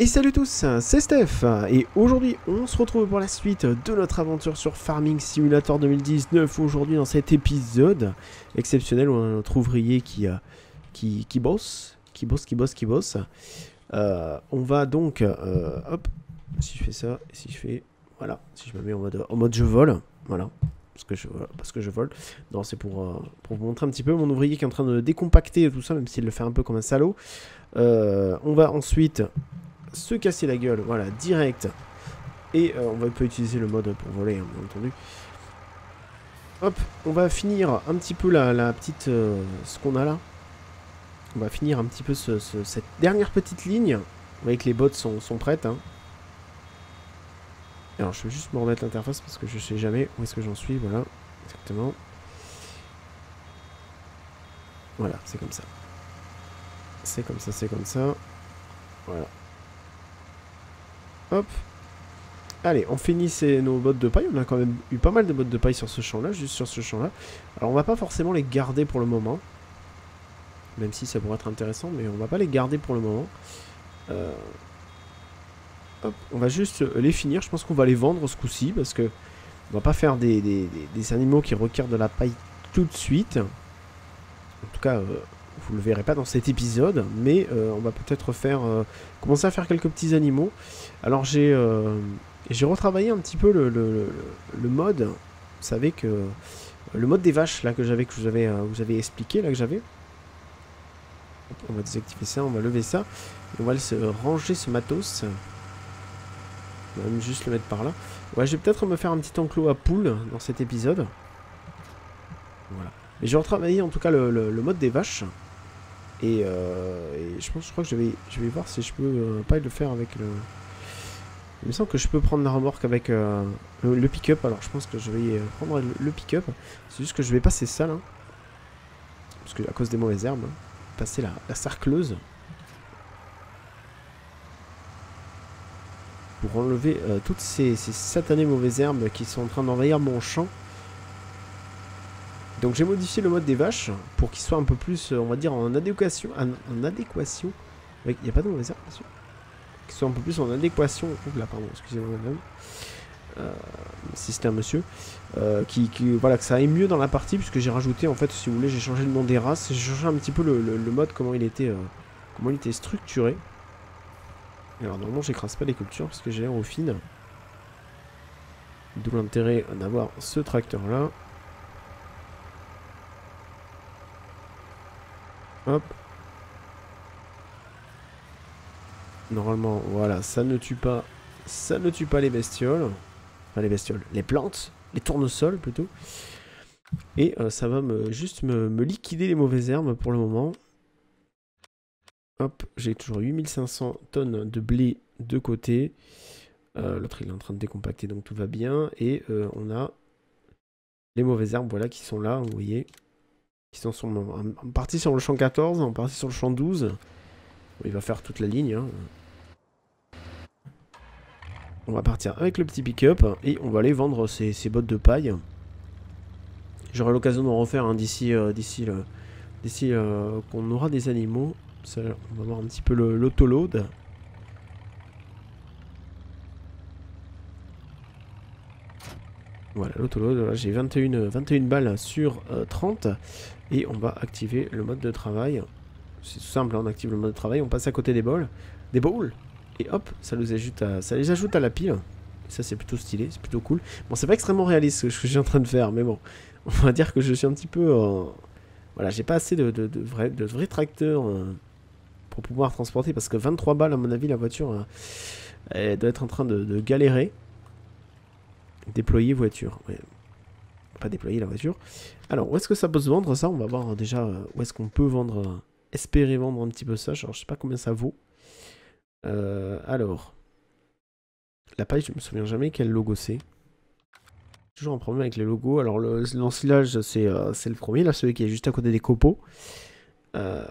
Et salut tous, c'est Steph et aujourd'hui on se retrouve pour la suite de notre aventure sur Farming Simulator 2019. Aujourd'hui dans cet épisode exceptionnel on a notre ouvrier qui, euh, qui, qui bosse, qui bosse, qui bosse, qui bosse. Euh, on va donc, euh, hop, si je fais ça, si je fais, voilà, si je me mets en mode, en mode je vole, voilà, parce que je, parce que je vole. Non, c'est pour, pour vous montrer un petit peu mon ouvrier qui est en train de décompacter tout ça, même s'il le fait un peu comme un salaud. on va ensuite se casser la gueule, voilà, direct. Et euh, on va pas utiliser le mode pour voler, hein, bien entendu. Hop, on va finir un petit peu la, petite... Euh, ce qu'on a là. On va finir un petit peu cette dernière petite ligne. Vous voyez que les bottes sont, sont prêtes. Hein. Alors, je vais juste me remettre l'interface parce que je sais jamais où est-ce que j'en suis. Voilà, exactement. Voilà, c'est comme ça. C'est comme ça, c'est comme ça. Voilà. Allez, on finit nos bottes de paille. On a quand même eu pas mal de bottes de paille sur ce champ-là, juste sur ce champ-là. Alors on va pas forcément les garder pour le moment. Même si ça pourrait être intéressant, mais on va pas les garder pour le moment. Euh, on va juste les finir. Je pense qu'on va les vendre ce coup-ci, parce que on va pas faire des, animaux qui requièrent de la paille tout de suite. En tout cas, euh, vous le verrez pas dans cet épisode, mais euh, on va peut-être commencer à faire quelques petits animaux. Alors j'ai euh, j'ai retravaillé un petit peu le, mode. Vous savez que le mode des vaches là que j'avais que vous avez, euh, expliqué là que j'avais. On va désactiver ça, on va lever ça. on va se ranger ce matos. On va même juste le mettre par là. Ouais, je vais peut-être me faire un petit enclos à poules dans cet épisode. Voilà. Mais j'ai retravaillé en tout cas le, mode des vaches. Euh, et, je pense, je crois que je vais, je vais voir si je peux pas le faire avec le. Il me semble que je peux prendre la remorque avec euh, le, pick-up. Alors je pense que je vais euh, prendre le, pick-up. C'est juste que je vais passer ça là. Parce que à cause des mauvaises herbes. Hein, passer la, la sarcleuse. Pour enlever euh, toutes ces, satanées mauvaises herbes qui sont en train d'envahir mon champ. Donc j'ai modifié le mode des vaches pour qu'il soit un peu plus, on va dire, en adéquation. En, adéquation. Il n'y a pas de mauvaises herbes, bien sûr qui soit un peu plus en adéquation. là, pardon, excusez-moi madame. Euh, si c'était un monsieur. Euh, qui, voilà, que ça aille mieux dans la partie, puisque j'ai rajouté, en fait, si vous voulez, j'ai changé le nom des races. J'ai changé un petit peu le, mode, comment il était, euh, comment il était structuré. Alors, normalement, j'écrase pas les cultures, parce que j'ai l'air au fine. D'où l'intérêt d'avoir ce tracteur-là. Hop, Normalement, voilà, ça ne tue pas, ça ne tue pas les bestioles. Enfin, les bestioles, les plantes, les tournesols plutôt. Et euh, ça va me, juste me, liquider les mauvaises herbes pour le moment. Hop, j'ai toujours 8500 tonnes de blé de côté. Euh, l'autre il est en train de décompacter donc tout va bien. Et euh, on a les mauvaises herbes voilà, qui sont là, vous voyez. Qui sont sur, en, partie sur le champ 14, en partie sur le champ 12. Il va faire toute la ligne. Hein. On va partir avec le petit pick-up et on va aller vendre ces, bottes de paille. J'aurai l'occasion d'en refaire hein, d'ici euh, d'ici euh, qu'on aura des animaux. on va voir un petit peu l'autoload. Voilà, l'autoload, j'ai 21, 21 balles sur 30 euh, et on va activer le mode de travail. C'est tout simple, hein, on active le mode de travail, on passe à côté des bols. Des bowls Et hop, ça, nous ajoute à, ça les ajoute à la pile. ça c'est plutôt stylé, c'est plutôt cool. Bon, c'est pas extrêmement réaliste ce que je suis en train de faire, mais bon. On va dire que je suis un petit peu... Voilà, j'ai pas assez de, de, vrais, tracteurs euh, pour pouvoir transporter. Parce que 23 balles, à mon avis, la voiture, euh, elle doit être en train de, galérer. Déployer voiture. Pas déployer la voiture. Alors, où est-ce que ça peut se vendre ça? On va voir déjà euh, où est-ce qu'on peut vendre espérer vendre un petit peu ça. Alors, je sais pas combien ça vaut. Euh, alors, la paille, je me souviens jamais quel logo c'est. Toujours un problème avec les logos. Alors, l'ensilage, euh, c'est le premier, là, celui qui est juste à côté des copeaux. Euh,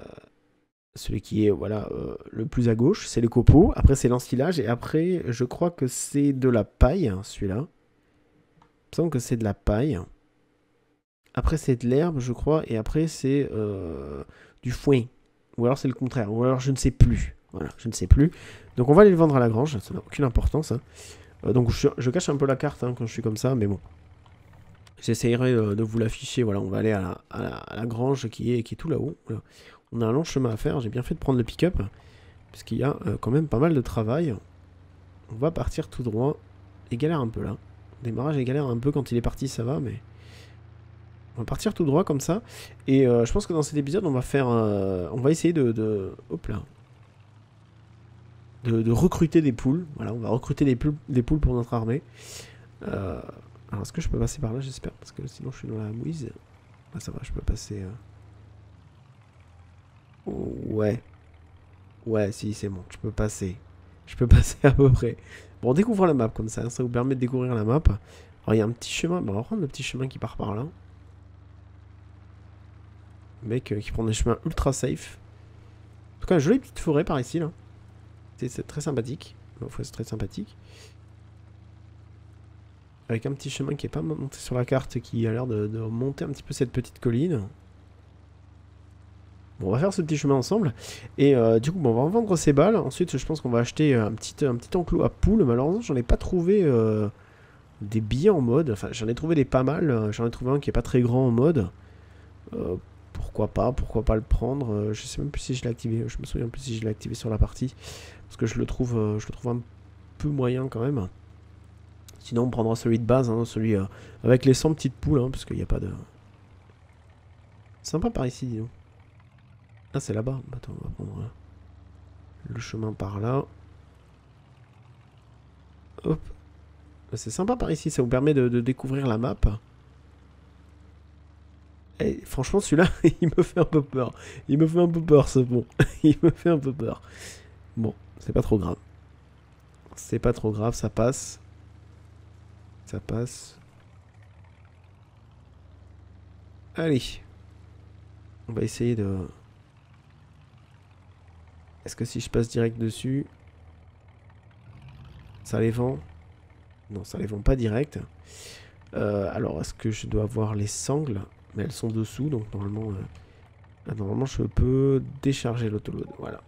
celui qui est voilà le plus à gauche, c'est les copeaux. Après, c'est l'ensilage. Et après, je crois que c'est de la paille, hein, celui-là. Il me semble que c'est de la paille. Après, c'est de l'herbe, je crois. Et après, c'est du foin. Ou alors c'est le contraire. Ou alors je ne sais plus. Voilà, je ne sais plus. Donc on va aller le vendre à la grange, ça n'a aucune importance. Hein. Euh, donc je, cache un peu la carte hein, quand je suis comme ça, mais bon. J'essayerai euh, de vous l'afficher. Voilà, on va aller à la, grange qui est, qui est tout là-haut. On a un long chemin à faire. J'ai bien fait de prendre le pick-up. Parce qu'il y a quand même pas mal de travail. On va partir tout droit. Il galère un peu là. démarrage, il galère un peu quand il est parti, ça va, mais... On va partir tout droit comme ça. Et euh, je pense que dans cet épisode, on va faire... Euh, on va essayer de, Hop là. De, recruter des poules. Voilà, on va recruter des poules, des poules pour notre armée. Euh, alors, est-ce que je peux passer par là, j'espère? Parce que sinon, je suis dans la mouise. Ah, ça va, je peux passer... ouais. Ouais, si, c'est bon, je peux passer. Je peux passer à peu près. Bon, on découvre la map comme ça, ça vous permet de découvrir la map. Alors, il y a un petit chemin, bon, on va prendre le petit chemin qui part par là. Mec euh, qui prend des chemins ultra safe. En tout cas, une jolie petite forêt par ici, là. C'est très sympathique. c'est très sympathique. Avec un petit chemin qui est pas monté sur la carte, qui a l'air de, monter un petit peu cette petite colline on va faire ce petit chemin ensemble. Et euh, du coup, bon, on va vendre ces balles. Ensuite, je pense qu'on va acheter un petit, un petit enclos à poules. Malheureusement, j'en ai pas trouvé euh, des billets en mode. Enfin, j'en ai trouvé des pas mal. J'en ai trouvé un qui est pas très grand en mode. Euh, pourquoi pas Pourquoi pas le prendre Je sais même plus si je l'ai activé. Je me souviens plus si je l'ai activé sur la partie. Parce que je le trouve, trouve un peu moyen quand même. Sinon, on prendra celui de base, hein, celui avec les 100 petites poules, hein, parce qu'il n'y a pas de... Sympa par ici, disons. Ah, c'est là-bas. Bah, attends, on va prendre euh, le chemin par là. Hop. Bah, c'est sympa par ici, ça vous permet de, découvrir la map. Eh, franchement, celui-là, il me fait un peu peur. Il me fait un peu peur, ce bon. il me fait un peu peur. Bon, c'est pas trop grave. C'est pas trop grave, ça passe. Ça passe. Allez. On va essayer de... Est-ce que si je passe direct dessus, ça les vend? Non, ça les vend pas direct. Euh, alors, est-ce que je dois avoir les sangles? Mais elles sont dessous, donc normalement, euh, normalement je peux décharger l'autoload. Voilà.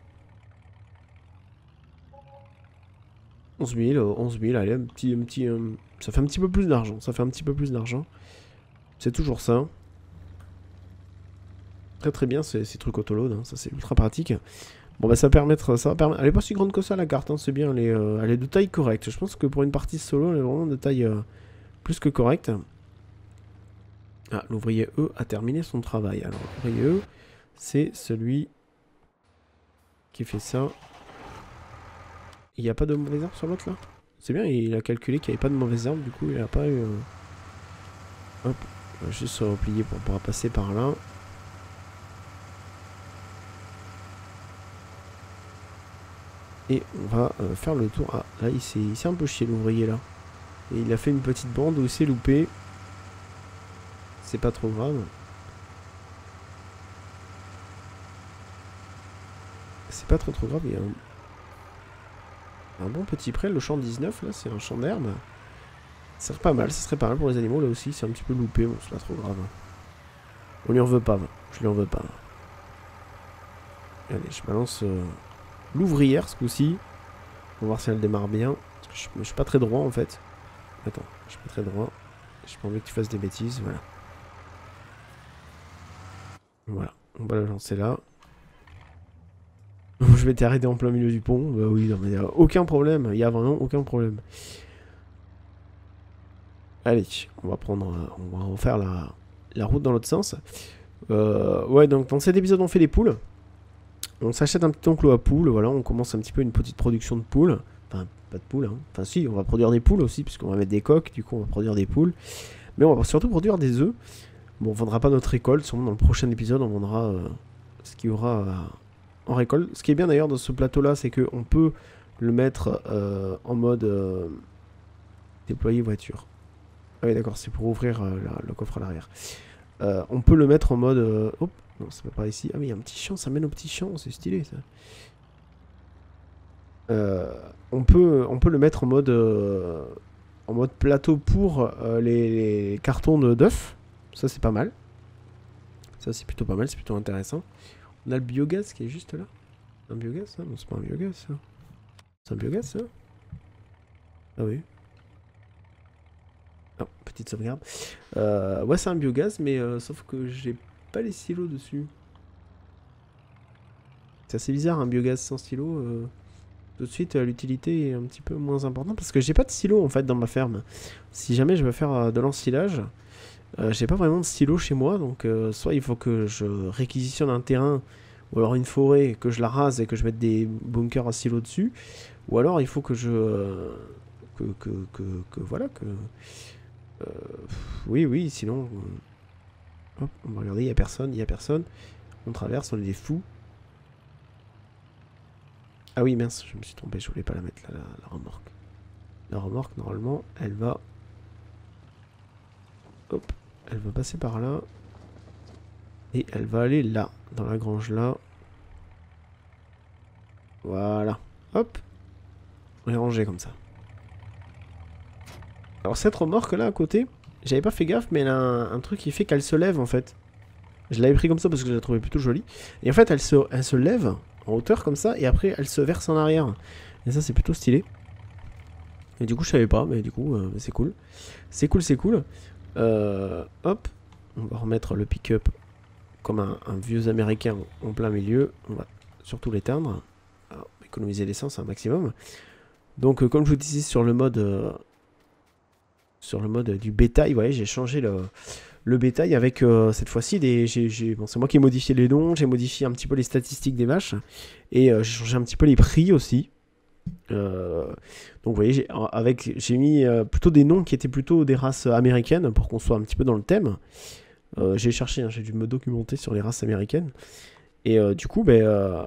11 000, 11 000, allez, un petit, un petit, euh, ça fait un petit peu plus d'argent, ça fait un petit peu plus d'argent. C'est toujours ça. Très très bien ces, trucs autoload, hein. ça c'est ultra pratique. Bon bah ça va permettre, ça. Elle est pas si grande que ça la carte, hein, c'est bien, elle est, euh, elle est, de taille correcte. Je pense que pour une partie solo, elle est vraiment de taille plus que correcte. Ah, l'ouvrier E a terminé son travail. Alors l'ouvrier E, c'est celui qui fait ça. Il n'y a pas de mauvais arbres sur l'autre là? C'est bien, il a calculé qu'il n'y avait pas de mauvais arbres, du coup il n'a pas eu... Euh, hop, on va juste se replier pour pouvoir passer par là. Et on va euh, faire le tour. Ah, là, il s'est un peu chié l'ouvrier là. Et il a fait une petite bande où il s'est loupé. C'est pas trop grave. C'est pas trop trop grave. Il y a un, bon petit prêt. Le champ 19 là, c'est un champ d'herbe. Ça serait pas mal. Ça serait pas mal pour les animaux là aussi. C'est un petit peu loupé. Bon, c'est pas trop grave. On lui en veut pas. Je lui en veux pas. Allez, je balance. Euh, l'ouvrière ce coup-ci. On va voir si elle démarre bien. je, je, suis pas très droit en fait. Attends, je suis pas très droit. J'ai pas envie que tu fasses des bêtises, voilà. Voilà, on va la lancer là. je vais t'arrêter en plein milieu du pont. Bah oui, non mais aucun problème. Il y a vraiment aucun problème. Allez, on va prendre, on va refaire la, route dans l'autre sens. Euh, ouais, donc dans cet épisode, on fait les poules. On s'achète un petit enclos à poules, voilà, on commence un petit peu une petite production de poules. Enfin, pas de poules, hein. Enfin, si, on va produire des poules aussi, puisqu'on va mettre des coques, du coup, on va produire des poules. Mais on va surtout produire des œufs. Bon, on vendra pas notre récolte, sûrement dans le prochain épisode, on vendra euh, ce qu'il y aura euh, en récolte. Ce qui est bien d'ailleurs dans ce plateau-là, c'est qu'on peut le mettre euh, en mode déployer voiture. Ah oui, d'accord, c'est pour ouvrir le coffre à l'arrière. on peut le mettre en mode... hop, non, c'est pas par ici. Ah, mais il y a un petit champ, ça mène au petit champ, c'est stylé ça. Euh, on, peut, on peut le mettre en mode, euh, en mode plateau pour euh, les, cartons d'œufs. Ça, c'est pas mal. Ça, c'est plutôt pas mal, c'est plutôt intéressant. On a le biogaz qui est juste là. Un biogaz ça Non, c'est pas un biogaz ça. C'est un biogaz ça? Ah oui. Non, petite sauvegarde. Euh, ouais, c'est un biogaz, mais euh, sauf que j'ai pas les silos dessus. C'est assez bizarre un biogaz sans stylo. euh, tout de suite, euh, l'utilité est un petit peu moins importante parce que j'ai pas de silo en fait dans ma ferme. Si jamais je veux faire de l'ensilage, euh, j'ai pas vraiment de stylo chez moi, donc euh, soit il faut que je réquisitionne un terrain ou alors une forêt, que je la rase et que je mette des bunkers à silo dessus, ou alors il faut que je euh, que, que, que, voilà que oui oui sinon hop, on va regarder il y a personne il y a personne on traverse on est des fous. Ah oui mince je me suis trompé je voulais pas la mettre là, la, la remorque. La remorque normalement elle va hop elle va passer par là et elle va aller là dans la grange là voilà hop on est rangé comme ça alors cette remorque là à côté, j'avais pas fait gaffe, mais elle a un, truc qui fait qu'elle se lève en fait. Je l'avais pris comme ça parce que je la trouvais plutôt jolie. Et en fait elle se, elle se lève en hauteur comme ça et après elle se verse en arrière. Et ça c'est plutôt stylé. Et du coup je savais pas, mais du coup euh, c'est cool. C'est cool, c'est cool. Euh, hop, on va remettre le pick-up comme un, vieux américain en plein milieu. On va surtout l'éteindre. Alors, Économiser l'essence un maximum. Donc euh, comme je vous disais sur le mode... euh, sur le mode du bétail, vous voyez, j'ai changé le, bétail avec cette fois-ci des. c'est moi qui ai modifié les noms, j'ai modifié un petit peu les statistiques des vaches et j'ai changé un petit peu les prix aussi. Euh, donc vous voyez, j'ai mis euh, plutôt des noms qui étaient plutôt des races américaines pour qu'on soit un petit peu dans le thème. Euh, j'ai cherché, hein, j'ai dû me documenter sur les races américaines et euh, du coup, ben euh,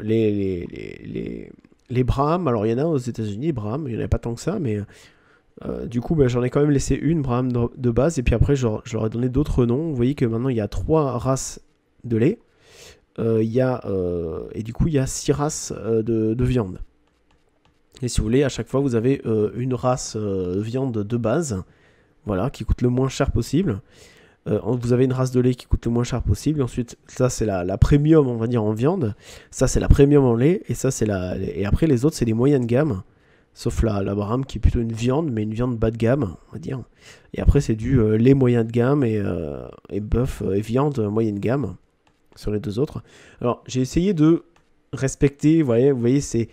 les les, les, les Brahms, alors il y en a aux États-Unis, Brahms, il n'y en a pas tant que ça, mais euh, du coup, bah, j'en ai quand même laissé une, Braham de, base, et puis après, je leur ai donné d'autres noms. Vous voyez que maintenant, il y a trois races de lait. Euh, il y a, euh, et du coup, il y a six races euh, de viande. Et si vous voulez, à chaque fois, vous avez euh, une race euh, de viande de base, voilà, qui coûte le moins cher possible. Euh, vous avez une race de lait qui coûte le moins cher possible. Ensuite, ça, c'est la, premium, on va dire, en viande. Ça, c'est la premium en lait. Et ça, c'est la. Et après, les autres, c'est des moyennes gamme. Sauf la, la qui est plutôt une viande, mais une viande bas de gamme, on va dire. Et après, c'est du euh, lait moyen de gamme et, et bœuf et viande moyenne gamme sur les deux autres. Alors, j'ai essayé de respecter, vous voyez, vous voyez c'est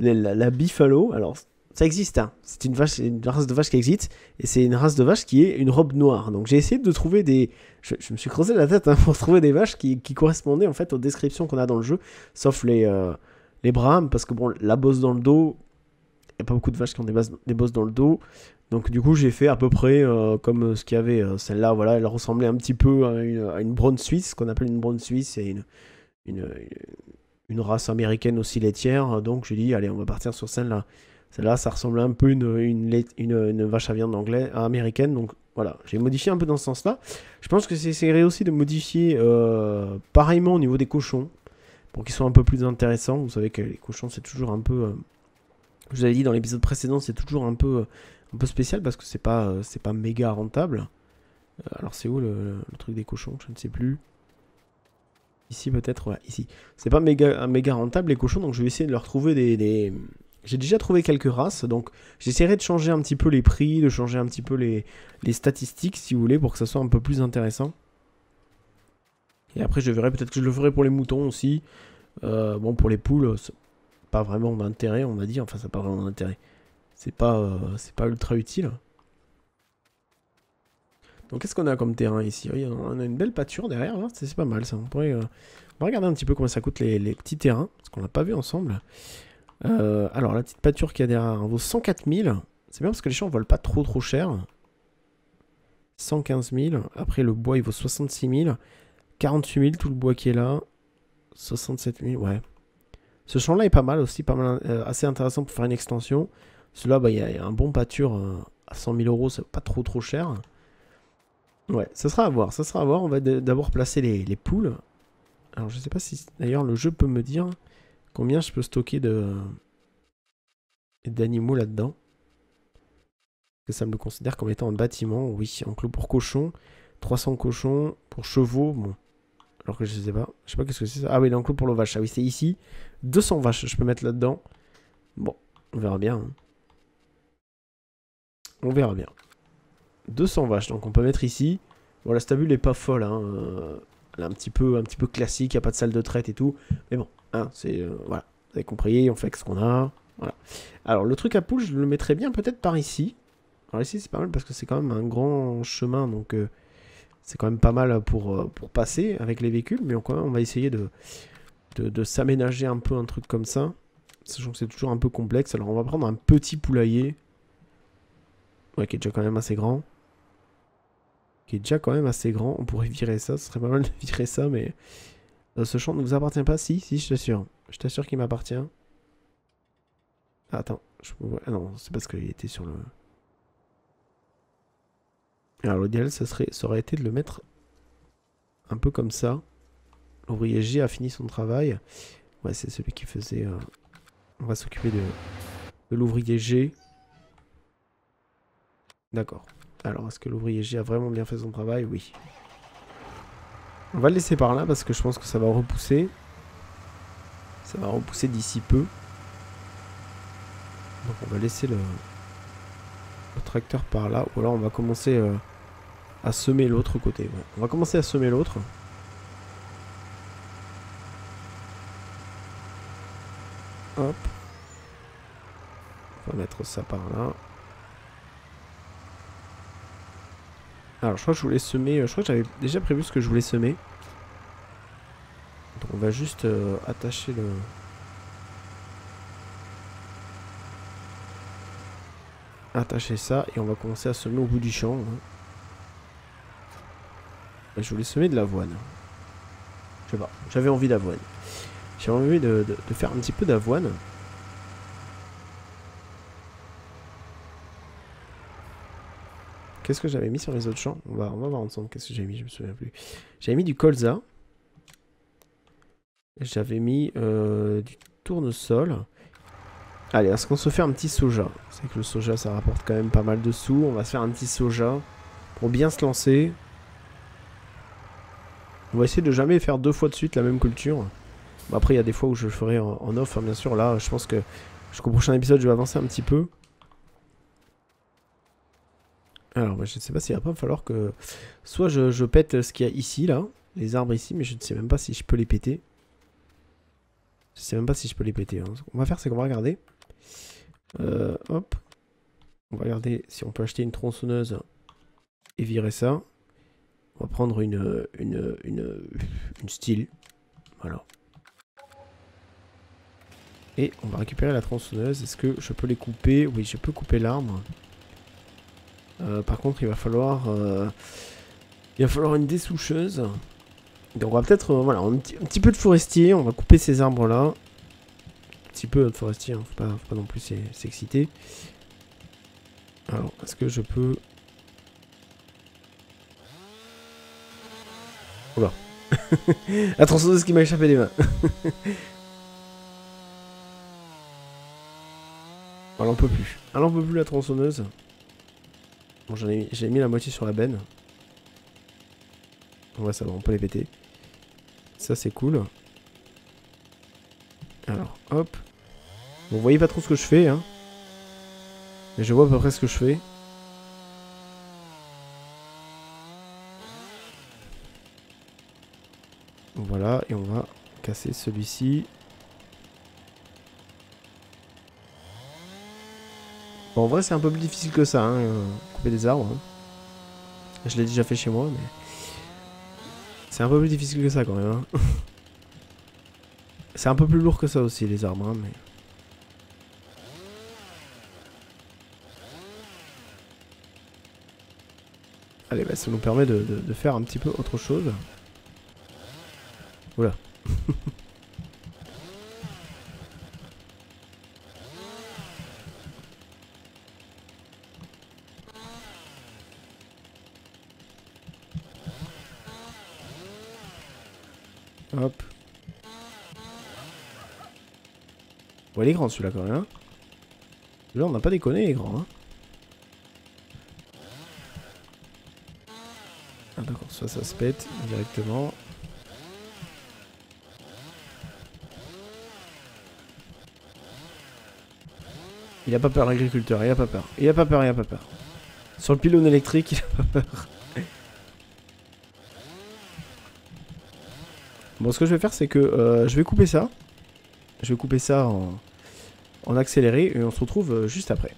la, la, Buffalo. Alors, ça existe, hein. c'est une, race de vache qui existe, et c'est une race de vache qui est une robe noire. Donc, j'ai essayé de trouver des. Je, me suis creusé la tête hein, pour trouver des vaches qui, qui correspondaient en fait aux descriptions qu'on a dans le jeu, sauf les, euh, les Brahms, parce que bon, la bosse dans le dos, il n'y a pas beaucoup de vaches qui ont des, bases- des bosses dans le dos. Donc du coup j'ai fait à peu près euh, comme ce qu'il y avait. euh, Celle-là, voilà, elle ressemblait un petit peu à une, à une brown suisse, qu'on appelle une brown suisse. Une, une race américaine aussi laitière. Donc j'ai dit, allez, on va partir sur celle-là. Celle-là, ça ressemble un peu une, une, une, une vache à viande anglaise, américaine. Donc voilà, j'ai modifié un peu dans ce sens-là. Je pense que j'essaierai aussi de modifier euh, pareillement au niveau des cochons. Pour qu'ils soient un peu plus intéressants. Vous savez que les cochons, c'est toujours un peu... euh, je vous avais dit dans l'épisode précédent, c'est toujours un peu, un peu spécial parce que c'est pas, euh, pas méga rentable. Euh, alors c'est où le truc des cochons? Je ne sais plus. Ici peut-être, ouais, ici. C'est pas méga, méga rentable les cochons, donc je vais essayer de leur trouver des... J'ai déjà trouvé quelques races, donc j'essaierai de changer un petit peu les prix, de changer un petit peu les, les statistiques si vous voulez, pour que ça soit un peu plus intéressant. Et après je verrai, peut-être que je le ferai pour les moutons aussi. Euh, bon, pour les poules, c'est pas vraiment d'intérêt, on va dire. Enfin, ça n'a pas vraiment d'intérêt. C'est pas, euh, c'est pas ultra utile. Donc, qu'est-ce qu'on a comme terrain ici? On a une belle pâture derrière, là. C'est pas mal ça. On pourrait euh, va regarder un petit peu comment ça coûte les, petits terrains, parce qu'on l'a pas vu ensemble. Euh, alors, la petite pâture qu'il y a derrière elle vaut 104 000. C'est bien parce que les champs ne volent pas trop trop cher. 115 000. Après, le bois il vaut 66 000. 48 000, tout le bois qui est là. 67 000, ouais. Ce champ-là est pas mal aussi, pas mal, euh, assez intéressant pour faire une extension. Celui-là, bah, il y, y a un bon pâture à 100 000 euros, c'est pas trop trop cher. Ouais, ça sera à voir, ça sera à voir. On va d'abord placer les, les poules. Alors, je sais pas si d'ailleurs le jeu peut me dire combien je peux stocker de d'animaux là-dedans. Que ça me considère comme étant un bâtiment. Oui, enclos pour cochons, 300 cochons pour chevaux. Bon, alors que je sais pas. Je sais pas qu'est-ce que c'est ça. Ah oui, l'enclos pour le vache. Ah oui, c'est ici. 200 vaches, je peux mettre là-dedans. Bon, on verra bien. hein. On verra bien. 200 vaches, donc on peut mettre ici. Bon, la stabule est pas folle, hein. euh, Elle est un petit peu, un petit peu classique, il a pas de salle de traite et tout. Mais bon, hein, c'est... euh, voilà, vous avez compris, on fait avec ce qu'on a. Voilà. Alors, le truc à poule, je le mettrais bien peut-être par ici. Alors ici, c'est pas mal parce que c'est quand même un grand chemin, donc... euh, c'est quand même pas mal pour, pour passer avec les véhicules, mais on, on va essayer de, de, de s'aménager un peu un truc comme ça. Sachant que c'est toujours un peu complexe. Alors on va prendre un petit poulailler. Ouais, qui est déjà quand même assez grand. Qui est déjà quand même assez grand. On pourrait virer ça. Ce serait pas mal de virer ça, mais... Euh, ce champ ne vous appartient pas Si, si, je t'assure. Je t'assure qu'il m'appartient. Attends. Je... ah non, c'est parce qu'il était sur le... Alors l'idéal, ça, serait, ça aurait été de le mettre un peu comme ça. L'ouvrier G a fini son travail. Ouais, c'est celui qui faisait... euh, On va s'occuper de l'ouvrier G. D'accord. Alors, est-ce que l'ouvrier G a vraiment bien fait son travail? Oui. On va le laisser par là parce que je pense que ça va repousser. Ça va repousser d'ici peu. Donc on va laisser le, tracteur par là. Ou alors on va commencer euh, à semer l'autre côté. On va commencer à semer l'autre. Hop. On va mettre ça par là. Alors je crois que je voulais semer... euh, Je crois que j'avais déjà prévu ce que je voulais semer. Donc on va juste euh, attacher le... Attacher ça et on va commencer à semer au bout du champ. hein. Et Je voulais semer de l'avoine. Je sais pas, j'avais envie d'avoine. J'avais envie de faire un petit peu d'avoine. Qu'est-ce que j'avais mis sur les autres champs? On va, on va voir ensemble qu'est-ce que j'avais mis, je me souviens plus. J'avais mis du colza. J'avais mis euh, du tournesol. Allez, est-ce qu'on se fait un petit soja? C'est que le soja, ça rapporte quand même pas mal de sous. On va se faire un petit soja pour bien se lancer. On va essayer de jamais faire deux fois de suite la même culture. Bon, après, il y a des fois où je le ferai en, off, hein, bien sûr. Là, je pense que jusqu'au prochain épisode, je vais avancer un petit peu. Alors, bah, je ne sais pas s'il va pas falloir que... Soit je, pète ce qu'il y a ici, là. Les arbres ici, mais je ne sais même pas si je peux les péter. Je sais même pas si je peux les péter. hein. Ce qu'on va faire, c'est qu'on va regarder. Euh, hop. On va regarder si on peut acheter une tronçonneuse et virer ça. On va prendre une, une, une, une style. Voilà. Et on va récupérer la tronçonneuse. Est-ce que je peux les couper? Oui, je peux couper l'arbre. Euh, par contre, il va falloir... euh, il va falloir une dessoucheuse. Donc on va peut-être... euh, voilà, un un petit peu de forestier. On va couper ces arbres-là. Un petit peu de forestier. hein, Faut, pas, pas non plus s'e- s'exciter. Alors, est-ce que je peux... Oula. La tronçonneuse qui m'a échappé des mains. Elle en peut plus. Elle en peut plus la tronçonneuse. Bon, j'ai mis la moitié sur la benne. Ouais, ça va, on peut les péter. Ça, c'est cool. Alors, hop. Vous voyez pas trop ce que je fais, hein. Mais je vois à peu près ce que je fais. Voilà, et on va casser celui-ci. Bon, en vrai, c'est un peu plus difficile que ça, hein, euh, couper des arbres. hein. Je l'ai déjà fait chez moi, mais... C'est un peu plus difficile que ça, quand même. hein. c'est un peu plus lourd que ça aussi, les arbres, hein, mais... Allez, bah, ça nous permet de, de- de faire un petit peu autre chose. Oula. Hop. Il est grand celui-là quand même. hein. Là, on n'a pas déconné, il est grand. Hein. Ah, d'accord, soit ça se pète directement. Il a pas peur, l'agriculteur, il a pas peur. Il a pas peur, il a pas peur. Sur le pylône électrique, il a pas peur. Bon, ce que je vais faire, c'est que euh, je vais couper ça. Je vais couper ça en, en accéléré et on se retrouve euh, juste après.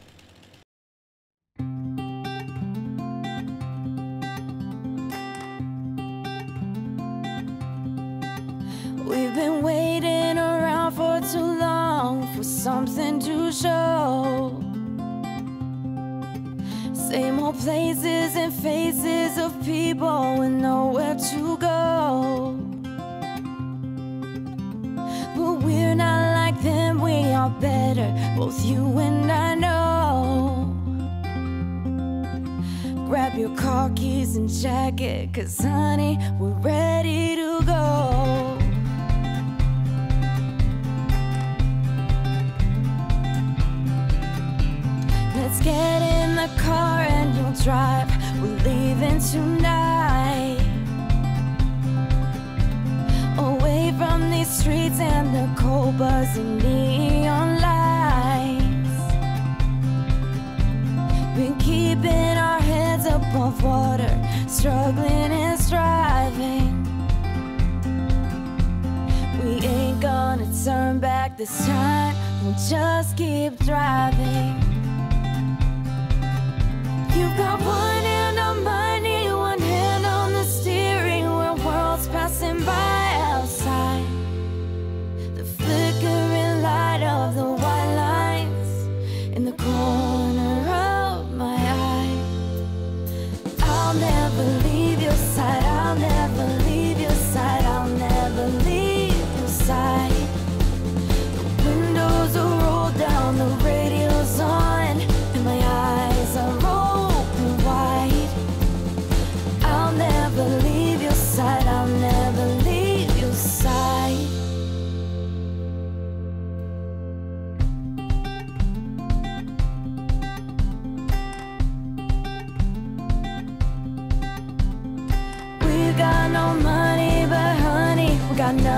Above water, struggling and striving. We ain't gonna turn back this time, we'll just keep driving. You've got one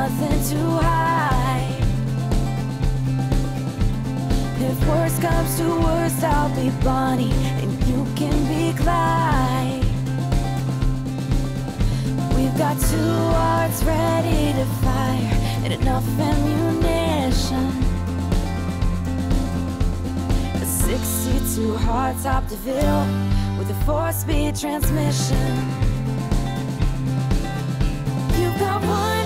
nothing to hide. If worst comes to worst, I'll be Bonnie and you can be Clyde. We've got two hearts ready to fire and enough ammunition. A 62 hardtop DeVille with a four-speed transmission. You've got one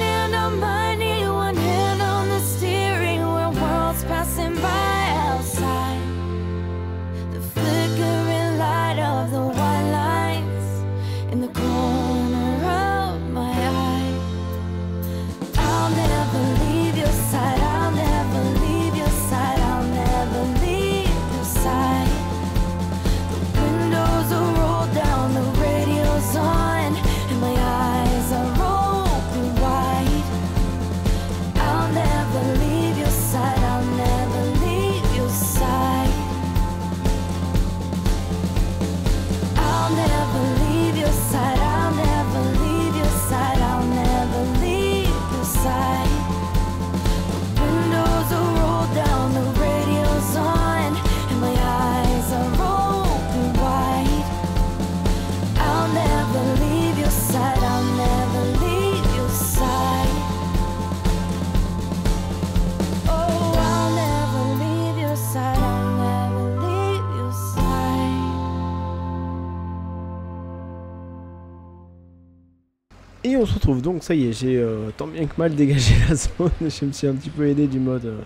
se retrouve donc, ça y est, j'ai euh, tant bien que mal dégagé la zone, je me suis un petit peu aidé du mode euh,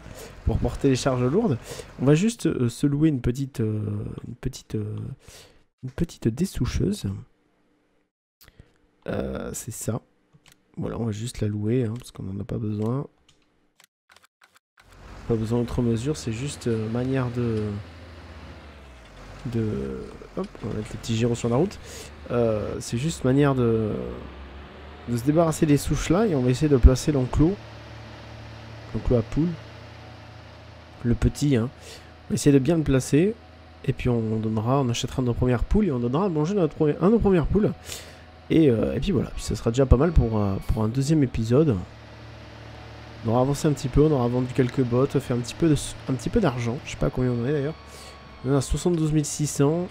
pour porter les charges lourdes. On va juste euh, se louer une petite, une petite, une petite dessoucheuse. C'est ça. Voilà, on va juste la louer, hein, parce qu'on n'en a pas besoin. Pas besoin d'autre mesure, c'est juste manière de... de... Hop, on va mettre les petits gyros sur la route. C'est juste manière de de se débarrasser des souches là et on va essayer de placer l'enclos. L'enclos à poules. Le petit, hein. On va essayer de bien le placer. Et puis on donnera, on achètera nos premières poules et on donnera à manger un de nos premières poules. Et, euh, et puis voilà, puis ça sera déjà pas mal pour, euh, pour un deuxième épisode. On aura avancé un petit peu, on aura vendu quelques bottes, fait un petit peu de, un petit peu d'argent. Je sais pas combien on en est d'ailleurs. On a 72 600.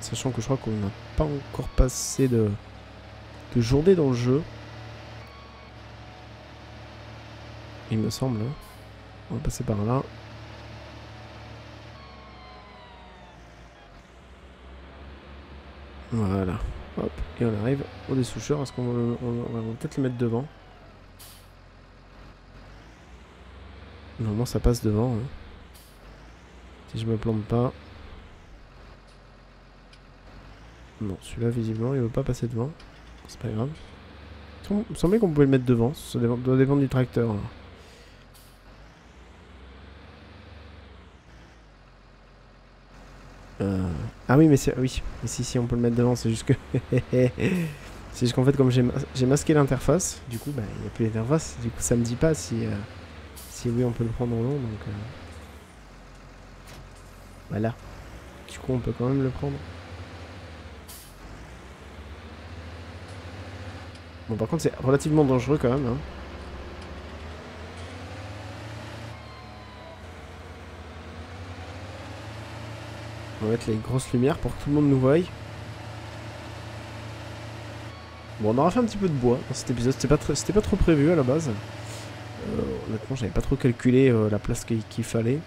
Sachant que je crois qu'on n'a pas encore passé de, de journée dans le jeu. Il me semble. On va passer par là. Voilà. Hop. Et on arrive au dessoucheur. Est-ce qu'on va, va peut-être le mettre devant? Normalement ça passe devant. hein. Si je me plante pas. Non, celui-là visiblement il veut pas passer devant. C'est pas grave. Il me semblait qu'on pouvait le mettre devant. Ça doit dépendre du tracteur. Euh, Ah oui, mais oui, mais si si on peut le mettre devant, c'est juste que c'est juste qu'en fait comme j'ai ma- j'ai masqué l'interface, du coup bah il n'y a plus d'interface, du coup ça me dit pas si euh, si oui on peut le prendre ou non donc euh, voilà. Du coup on peut quand même le prendre. Bon par contre c'est relativement dangereux quand même hein. On va mettre les grosses lumières pour que tout le monde nous voie. Bon, on aura fait un petit peu de bois dans cet épisode. C'était pas, pas trop prévu à la base. Euh, honnêtement, j'avais pas trop calculé euh, la place qu'il qu'il fallait.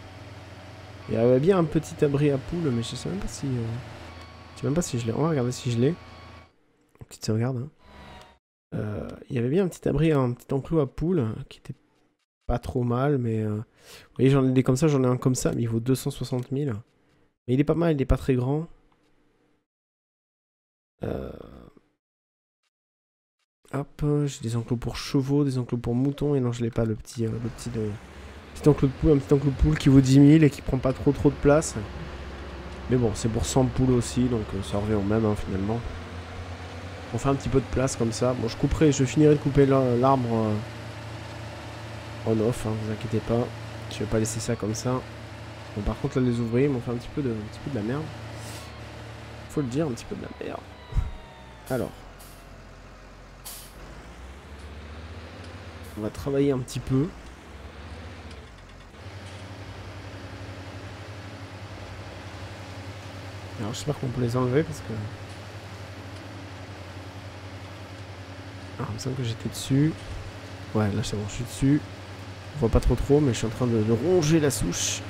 Il y avait bien un petit abri à poules, mais je sais même pas si. euh, Je sais même pas si je l'ai. On va regarder si je l'ai. Petite sauvegarde. hein. Euh, il y avait bien un petit abri, un petit enclos à poules qui était pas trop mal, mais. euh, Vous voyez, j'en ai des comme ça, j'en ai un comme ça, mais il vaut 260 000. Mais il est pas mal, il est pas très grand. Euh, Hop, euh, j'ai des enclos pour chevaux, des enclos pour moutons, et non, je l'ai pas, le petit, euh, le petit, petit enclos de poule, un petit enclos de poule qui vaut 10 000 et qui prend pas trop trop de place. Mais bon, c'est pour 100 poules aussi, donc euh, ça revient au même hein, finalement. On fait un petit peu de place comme ça. Bon, je couperai, je finirai de couper l'ar- l'arbre en off, hein, vous inquiétez pas. Je vais pas laisser ça comme ça. Bon, par contre, là, les ouvriers m'ont fait un petit peu, de, un petit peu de la merde. Faut le dire, un petit peu de la merde. Alors. On va travailler un petit peu. Alors, j'espère qu'on peut les enlever parce que. Ah, il me semble que j'étais dessus. Ouais, là, c'est bon, je suis dessus. On voit pas trop trop, mais je suis en train de, de ronger la souche.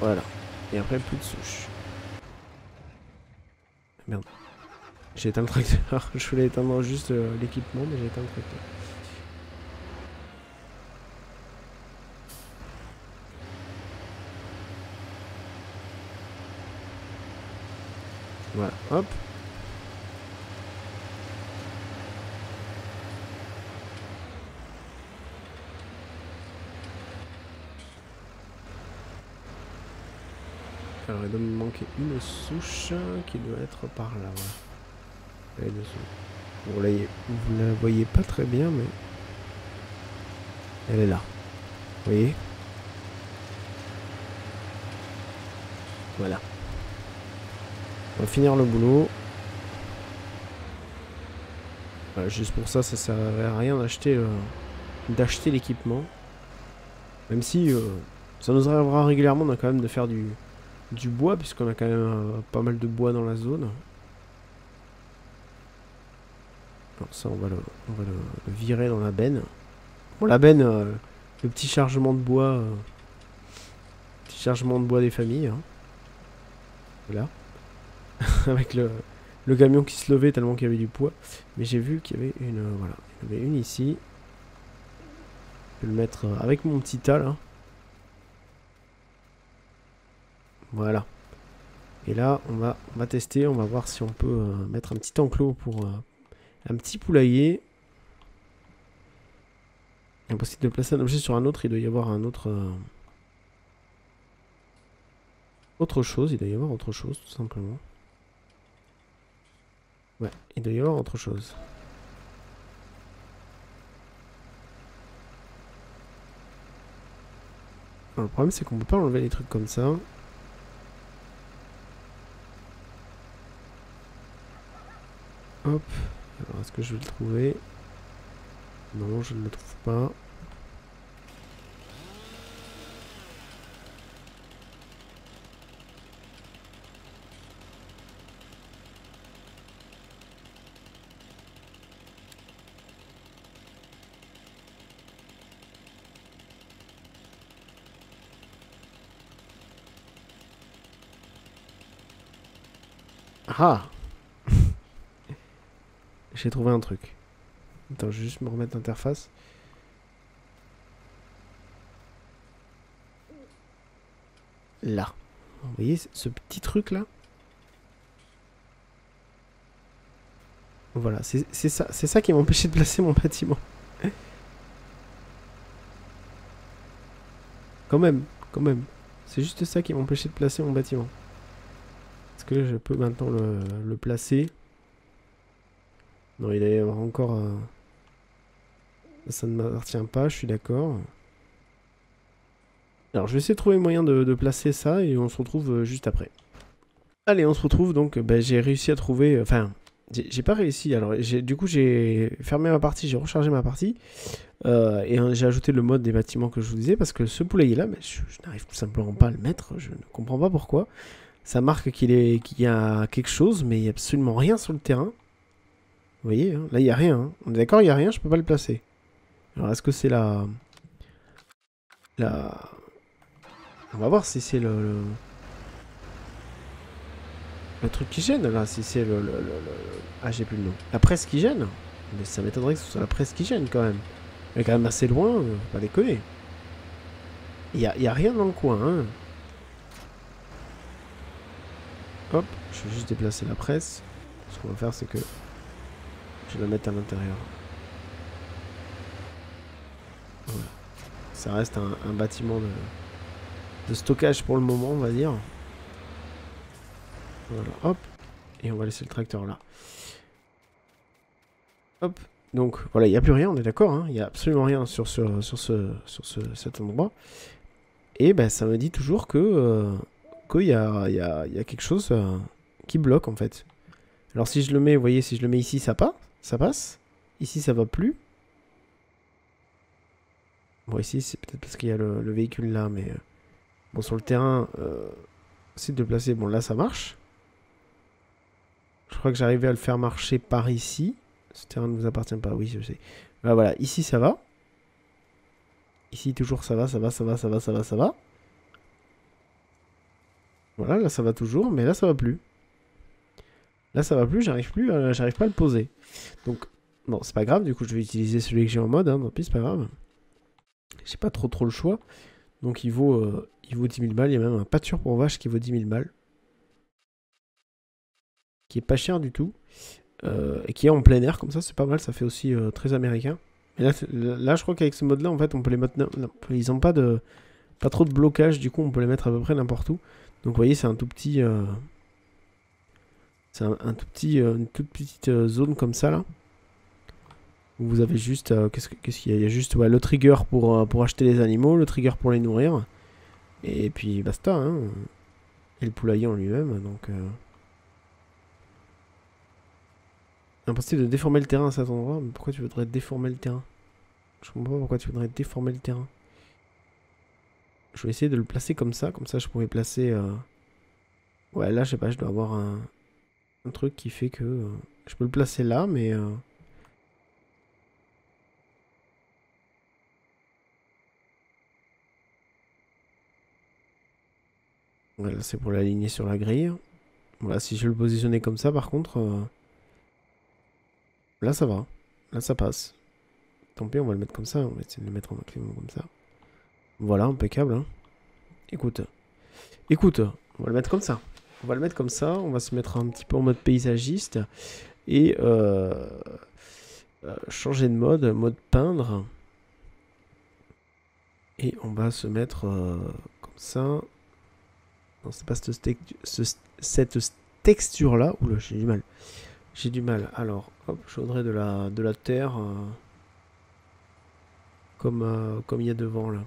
Voilà. Et après, plus de souche. Merde. J'ai éteint le tracteur. Je voulais éteindre juste euh, l'équipement, mais j'ai éteint le tracteur. Voilà, hop. Alors il doit me manquer une souche qui doit être par là. Elle dessous. Vous la, voyez pas très bien, mais elle est là. Voyez? Voilà. On va finir le boulot. Juste pour ça, ça servait à rien d'acheter euh, d'acheter l'équipement. Même si euh, ça nous arrivera régulièrement, quand même de faire du, bois, puisqu'on a quand même euh, pas mal de bois dans la zone. Alors ça, on va le, virer dans la benne. Bon, la benne, le petit chargement de bois, petit chargement de bois des familles. hein. Voilà. Avec le, camion qui se levait tellement qu'il y avait du poids. Mais j'ai vu qu'il y avait une, euh, voilà, il y avait une ici. Je vais le mettre euh, avec mon petit tas là. Voilà. Et là, on va, on va tester, on va voir si on peut euh, mettre un petit enclos pour un petit poulailler. Impossible de placer un objet sur un autre, il doit y avoir un autre... autre chose, il doit y avoir autre chose, tout simplement. Ouais, il doit y avoir autre chose. Alors, le problème, c'est qu'on peut pas enlever les trucs comme ça. Hop. Alors, est-ce que je vais le trouver? Non, je ne le trouve pas. Ah J'ai trouvé un truc. Attends, je vais juste me remettre l'interface. Là. Vous voyez ce- petit truc là? Voilà, c'est ça, c'est ça qui m'a empêché de placer mon bâtiment. Quand même, quand même. C'est juste ça qui m'a empêché de placer mon bâtiment. Que je peux maintenant le, placer Non, il est encore... euh, Ça ne m'appartient pas, je suis d'accord. Alors, je vais essayer de trouver moyen de, placer ça et on se retrouve euh, juste après. Allez, on se retrouve donc. ben, j'ai réussi à trouver... euh, Enfin, j'ai pas réussi. Alors, du coup, j'ai fermé ma partie, j'ai rechargé ma partie. euh, et euh, j'ai ajouté le mode des bâtiments que je vous disais parce que ce poulailler là, je n'arrive tout simplement pas à le mettre. Je ne comprends pas pourquoi. Ça marque qu'il y a quelque chose, mais il n'y a absolument rien sur le terrain. Vous voyez, hein, là il n'y a rien. hein. On est d'accord, il n'y a rien, je peux pas le placer. Alors est-ce que c'est la... La... On va voir si c'est le, le... le truc qui gêne là, si c'est le, Ah j'ai plus le nom. La presse qui gêne Mais ça m'étonnerait que ce soit la presse qui gêne quand même. Elle est quand même assez loin, euh, pas déconner. Il n'y a, y a rien dans le coin, hein. Hop, je vais juste déplacer la presse. Ce qu'on va faire, c'est que je vais la mettre à l'intérieur. Voilà. Ça reste un, bâtiment de, de stockage pour le moment, on va dire. Voilà, hop. Et on va laisser le tracteur là. Hop. Donc voilà, il n'y a plus rien, on est d'accord. hein. Il n'y a absolument rien sur, ce, sur, ce, sur ce, cet endroit. Et ben, ça me dit toujours que euh, qu'il y a, y, quelque chose euh, qui bloque en fait. Alors si je le mets, vous voyez, si je le mets ici, ça. Ça passe. Ici, ça va plus. Bon, ici, c'est peut-être parce qu'il y a le, le véhicule là, mais... euh, bon, sur le terrain, euh, essayer de le placer. Bon, là, ça marche. Je crois que j'arrivais à le faire marcher par ici. Ce terrain ne vous appartient pas, oui, je sais. Là, voilà, ici, ça va. Ici, toujours, ça va, ça va, ça va, ça va, ça va, ça va. Voilà, là ça va toujours, mais là ça va plus. Là ça va plus, j'arrive plus, à- j'arrive pas à le poser. Donc, bon, c'est pas grave, du coup je vais utiliser celui que j'ai en mode, hein, tant pis, c'est pas grave. J'ai pas trop trop le choix. Donc il vaut, euh, il vaut 10 000 balles, il y a même un pâture pour vache qui vaut 10 000 balles. Qui est pas cher du tout. Euh, et qui est en plein air, comme ça c'est pas mal, ça fait aussi euh, très américain. Là, je crois qu'avec ce mode là, en fait, on peut les mettre... non, Ils ont pas. Pas trop de blocage, du coup on peut les mettre à peu près n'importe où. Donc vous voyez, c'est un tout petit... euh, C'est un, tout petit, euh, une toute petite euh, zone comme ça là. Où vous avez juste... euh, Qu'est-ce que- qu'est-ce qu'il y a? Il y a juste le trigger pour, pour acheter les animaux, le trigger pour les nourrir. Et puis basta. Hein. Et le poulailler en lui-même. Donc... Impossible de déformer le terrain à cet endroit. Mais pourquoi tu voudrais déformer le terrain? Je comprends pas pourquoi tu voudrais déformer le terrain. Je vais essayer de le placer comme ça. Comme ça, je pourrais placer... euh, Ouais, là, je sais pas, je dois avoir un, un truc qui fait que euh, je peux le placer là, mais... euh, Voilà, c'est pour l'aligner sur la grille. Voilà, si je le positionnais comme ça, par contre... euh, Là, ça va. Là, ça passe. Tant pis, on va le mettre comme ça. On va essayer de le mettre en maximum comme ça. Voilà, impeccable. hein. Écoute. Écoute, on va le mettre comme ça. On va le mettre comme ça, on va se mettre un petit peu en mode paysagiste et euh, euh, changer de mode, mode peindre. Et on va se mettre euh, comme ça. Non, c'est pas ce- cette texture là. Oula, j'ai du mal. J'ai du mal. Alors, hop, je voudrais de la, terre comme, comme il y a devant là.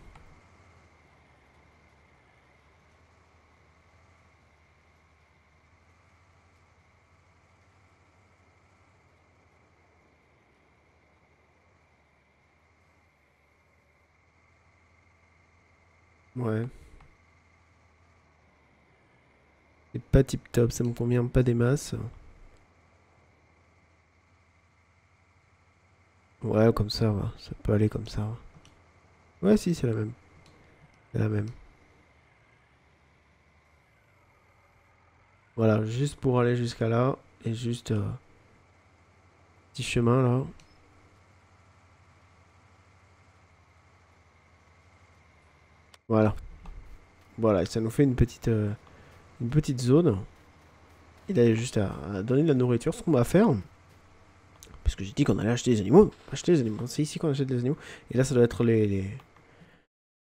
Ouais. C'est pas tip top, ça me convient pas des masses. Ouais, comme ça, va. ça peut aller comme ça. Ouais, si, c'est la même. C'est la même. Voilà, juste pour aller jusqu'à là. Et juste... euh, petit chemin, là. Voilà. Voilà, et ça nous fait une petite, euh, zone. Il a juste à, donner de la nourriture. Ce qu'on va faire, parce que j'ai dit qu'on allait acheter des animaux. Acheter des animaux. C'est ici qu'on achète des animaux. Et là, ça doit être les,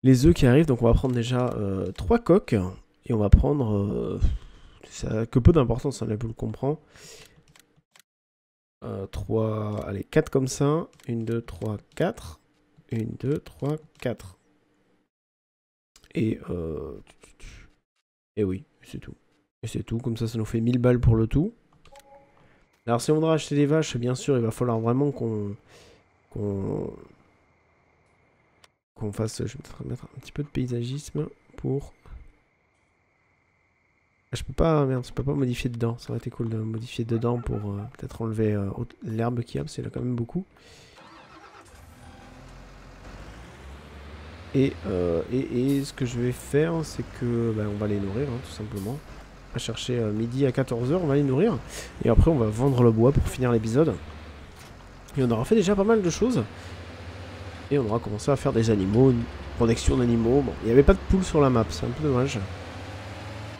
les, œufs qui arrivent. Donc, on va prendre déjà euh, trois coques. Et on va prendre. euh, ça que peu d'importance, on vous le comprend. Euh, 3, allez, 4 comme ça. 1, 2, 3, 4. 1, 2, 3, 4. Et, euh... et oui, c'est tout. Et c'est tout, comme ça, ça nous fait 1000 balles pour le tout. Alors, si on voudra acheter des vaches, bien sûr, il va falloir vraiment qu'on. qu'on. fasse. Je vais mettre un petit peu de paysagisme pour. Ah, Je peux pas, merde, je peux pas modifier dedans. Ça aurait été cool de modifier dedans pour euh, peut-être enlever euh, l'herbe qu'il y a, parce qu'il y en a quand même beaucoup. Et, euh, et, et ce que je vais faire, c'est que ben, on va les nourrir, hein, tout simplement. Va chercher euh, midi à 14h, on va les nourrir. Et après, on va vendre le bois pour finir l'épisode. Et on aura fait déjà pas mal de choses. Et on aura commencé à faire des animaux, une protection d'animaux. Bon, il n'y avait pas de poules sur la map, c'est un peu dommage.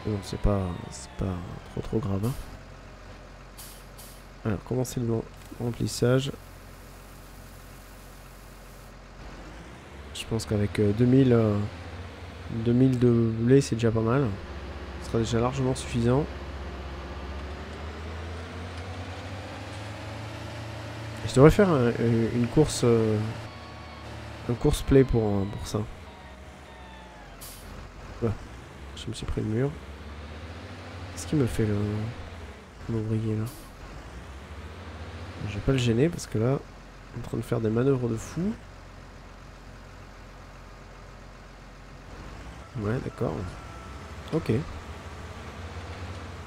Bon, c'est pas, pas trop trop grave. hein. Alors, commencer le remplissage? Pense qu'avec euh, 2000, euh, 2000 de blé, c'est déjà pas mal. Ce sera déjà largement suffisant. Je devrais faire un- une course, euh, un course play pour, euh, pour ça. Je me suis pris le mur. Qu'est-ce qu'il me fait le l'ouvrier là? Je vais pas le gêner parce que là, il est en train de faire des manœuvres de fou. Ouais, d'accord. Ok.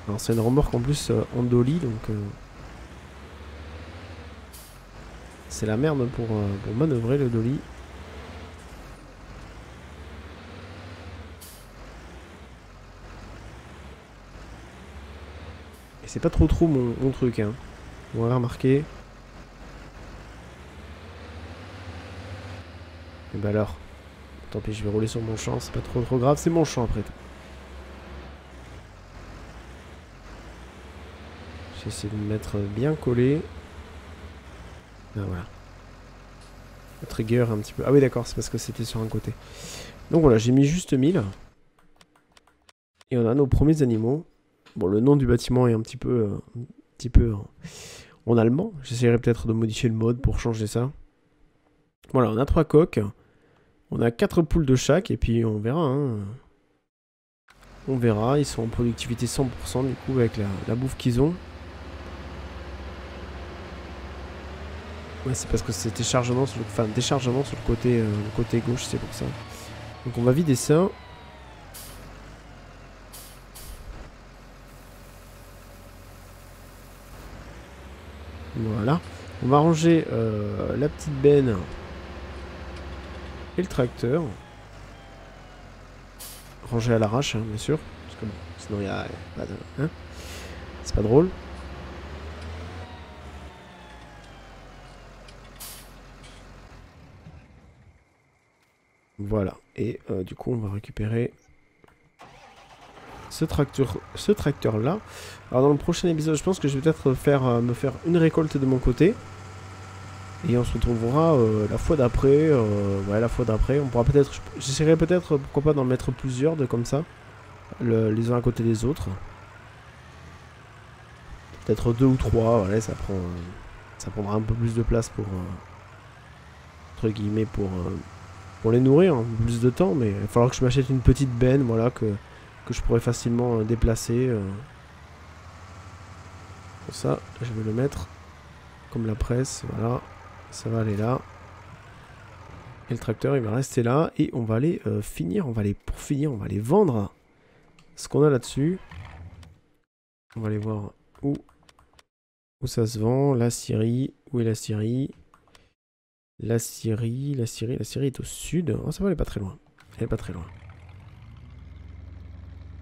Alors c'est une remorque en plus euh, en dolly, donc euh, c'est la merde pour, euh, pour manœuvrer le dolly. Et c'est pas trop trop mon, mon truc, hein. On va remarquer. Et bah alors? Tant pis, je vais rouler sur mon champ, c'est pas trop trop grave, c'est mon champ après tout. J'essaie de me mettre bien collé. Ah voilà. Le trigger un petit peu. Ah oui d'accord, c'est parce que c'était sur un côté. Donc voilà, j'ai mis juste 1000. Et on a nos premiers animaux. Bon, le nom du bâtiment est un petit peu, euh, un petit peu en, en allemand. J'essaierai peut-être de modifier le mode pour changer ça. Voilà, on a trois coques. On a quatre poules de chaque et puis on verra. hein. On verra, ils sont en productivité 100% du coup avec la, bouffe qu'ils ont. Ouais, c'est parce que c'était chargement déchargement sur le côté, euh, le côté gauche, c'est pour ça. Donc on va vider ça. Voilà. On va ranger euh, la petite benne et le tracteur. Ranger à l'arrache, hein, bien sûr. Parce que sinon il y a pas de- hein C'est pas drôle. Voilà. Et euh, du coup, on va récupérer ce tracteur, ce tracteur là. Alors dans le prochain épisode, je pense que je vais peut-être faire euh, me faire une récolte de mon côté. Et on se retrouvera euh, la fois d'après. euh, ouais, la fois d'après. On pourra peut-être. J'essaierai peut-être, pourquoi pas, d'en mettre plusieurs de comme ça. le- les uns à côté des autres. Peut-être deux ou trois. Voilà, ça prend. ça prendra un peu plus de place pour. euh, entre guillemets, pour. pour les nourrir. peu plus de temps. Mais il va falloir que je m'achète une petite benne. Voilà, que, que je pourrais facilement déplacer. ça, je vais le mettre comme la presse. Voilà. Ça va aller là. Et le tracteur, il va rester là. Et on va aller euh, finir, on va aller, pour finir, on va aller vendre ce qu'on a là-dessus. On va aller voir où, où ça se vend. La Syrie. Où est la Syrie? La Syrie, la Syrie, la Syrie est au sud. Oh, ça va, elle est pas très loin. Elle est pas très loin.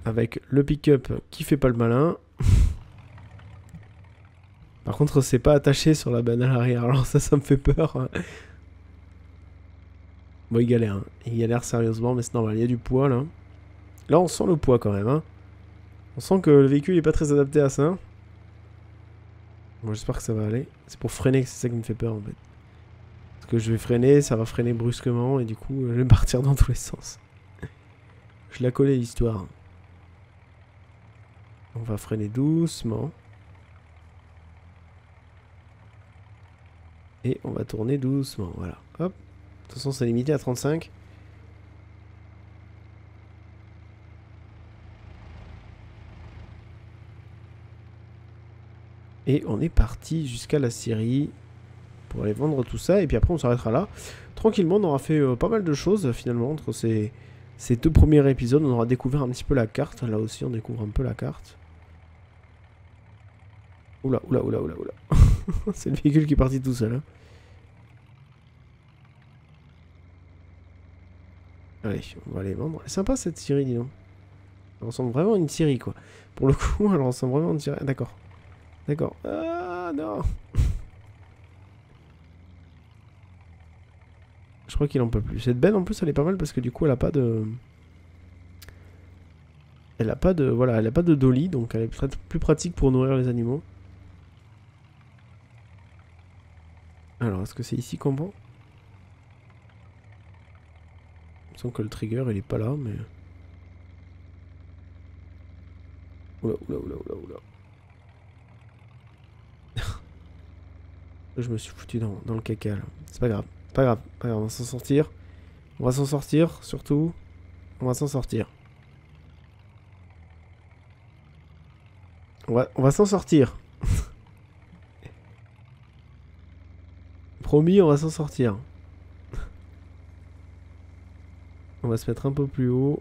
Avec le pick-up qui fait pas le malin. Par contre, c'est pas attaché sur la banne à l'arrière. Alors ça, ça me fait peur. Bon, il galère. hein. Il galère sérieusement, mais c'est normal. Il y a du poids, là. Là, on sent le poids, quand même. Hein. On sent que le véhicule est pas très adapté à ça. Bon, j'espère que ça va aller. C'est pour freiner que c'est ça qui me fait peur, en fait. Parce que je vais freiner, ça va freiner brusquement, et du coup, je vais partir dans tous les sens. je la collé, l'histoire. On va freiner doucement. Et on va tourner doucement, voilà. Hop. De toute façon, c'est limité à 35. Et on est parti jusqu'à la Syrie pour aller vendre tout ça. Et puis après, on s'arrêtera là. Tranquillement, on aura fait euh, pas mal de choses finalement entre ces, ces deux premiers épisodes. On aura découvert un petit peu la carte. Là aussi, on découvre un peu la carte. Oula, oula, oula, oula, oula. c'est le véhicule qui est parti tout seul. hein. Allez, on va aller vendre. Sympa cette Syrie, dis donc. Elle ressemble vraiment à une Syrie, quoi. Pour le coup, elle ressemble vraiment à une Syrie. D'accord. D'accord. Ah, non Je crois qu'il en peut plus. Cette benne, en plus, elle est pas mal parce que du coup, elle a pas de... Elle a pas de... Voilà, elle a pas de dolly, donc elle est peut-être plus pratique pour nourrir les animaux. Alors, est-ce que c'est ici qu'on vend Il me que le trigger, il est pas là, mais... Oula, oula, oula, oula, oula. Je me suis foutu dans, dans le caca, là. C'est pas grave, pas grave, pas grave, on va s'en sortir. On va s'en sortir, surtout. On va s'en sortir. On va, on va s'en sortir. Promis, on va s'en sortir. On va se mettre un peu plus haut